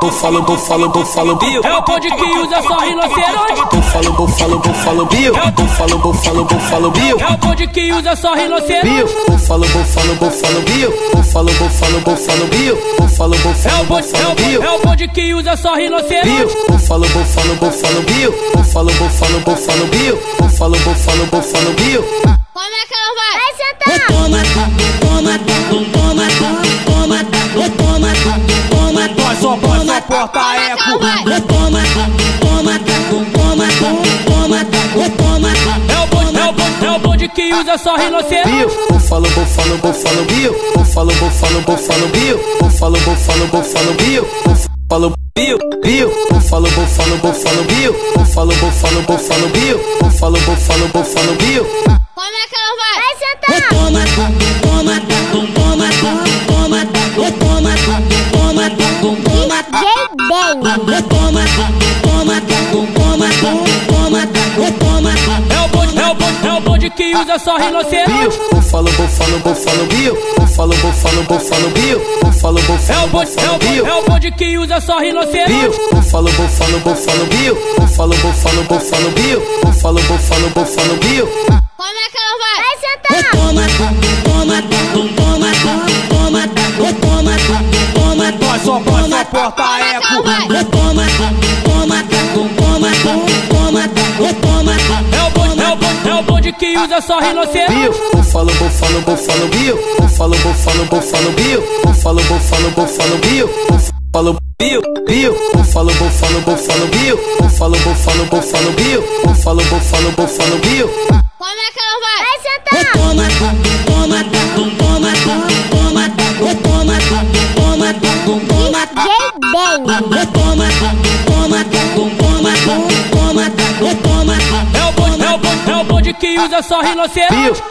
Tô falando, tô falando, tô falando bio. É o bonde que usa só rinoceronte. Tô falando, tô falando, tô falando bio. Tô falando, tô falando, tô falando bio. É o bonde que usa só rinoceronte. Tô falando, tô falando, tô falando bio. Tô falando, tô falando, tô falando bio. Tô falando, tô falando, tô falando bio. É o bonde que usa só rinoceronte. Tô falando, tô falando, tô falando bio. Tô falando, tô falando, tô falando. Tô falando, tô falando, tô falando porta eco. Toma, toma, toma, toma, toma, É o é o é o bonde que usa só rinoceronte. Vou falo, vou falo, vou falo, bio. Vou falo, vou falo, vou falo, bio. Vou falo, vou falo, vou falo, bio. Vou falo, bio, bio. Vou falo, vou falo, vou falo, bio. Vou falo, vou falo, vou falo, bio. Vou falo, vou falo, vou falo, bio. bem. Toma, toma, toma, toma, toma, É o bonde, é o bonde, é o bonde que usa só rinoceronte. Falou, falo, vou falo, vou falou, bio. falou, falo, vou falou, vou falou, bio. Vou falo, vou falo, vou falo, bio. É o bonde que usa só rinoceronte. Vou falo, vou falou, vou falo, bio. Vou falo, vou falou, vou falo, bio. Vou falo, vou falou, vou falo, bio. toma, porta eco. Toma, toma, toma, toma, toma, É o bonde, é o bonde, é o bonde que usa só rinoceronte. Bio, vou falo, vou falo, vou falo, bio. Vou falo, vou falo, vou falo, bio. Vou falo, vou falo, vou falo, bio. Vou falo, bio, bio. Vou falo, vou falo, vou falo, bio. Vou falo, vou falo, vou falo, bio. Vou falo, vou falo, vou falo, bio. Como é que ela vai? Vai sentar. Toma, toma, toma, toma, toma, toma, É o bonde, é o bonde, é o bonde que usa só rinoceronte.